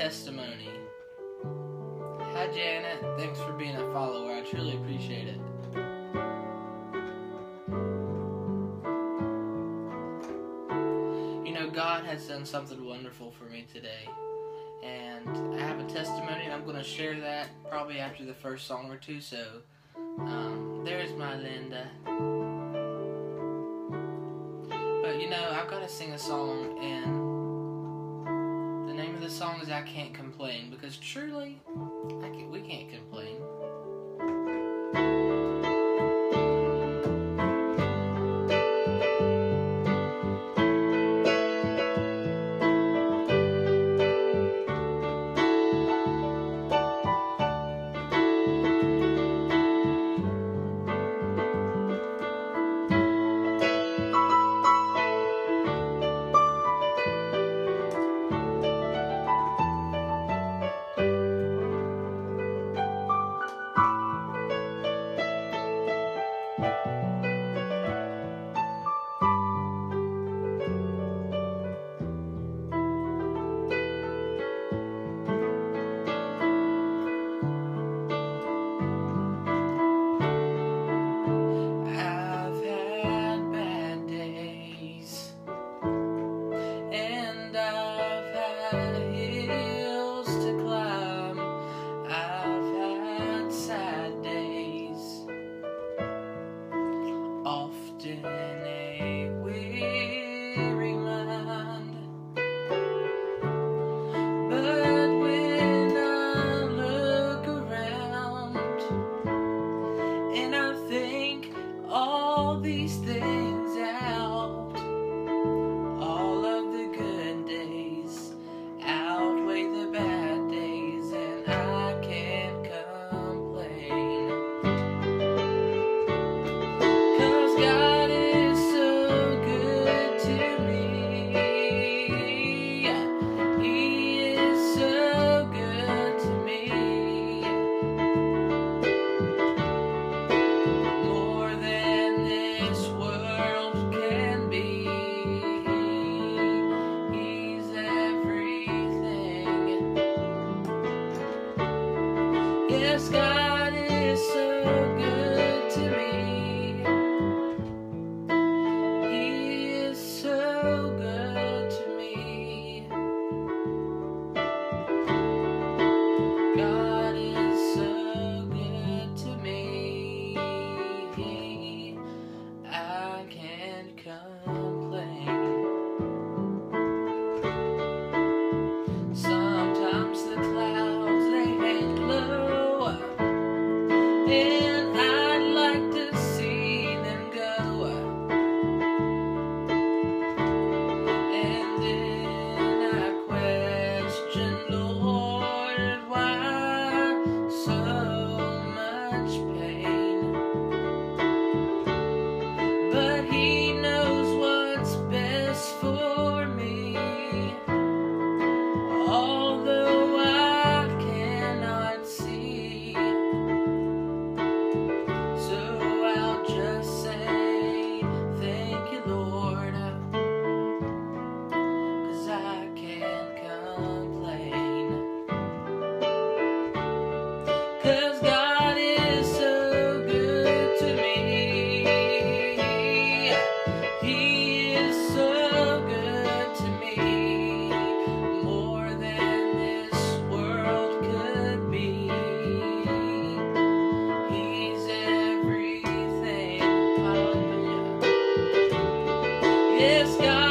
testimony. Hi, Janet. Thanks for being a follower. I truly appreciate it. You know, God has done something wonderful for me today. And I have a testimony, and I'm going to share that probably after the first song or two. So, um, there's my Linda. But you know, I've got to sing a song, and the name of the song is I Can't Complain because truly, can, we can't complain. Yes, God is so good Cause God is so good to me. He is so good to me. More than this world could be. He's everything. Yes, God.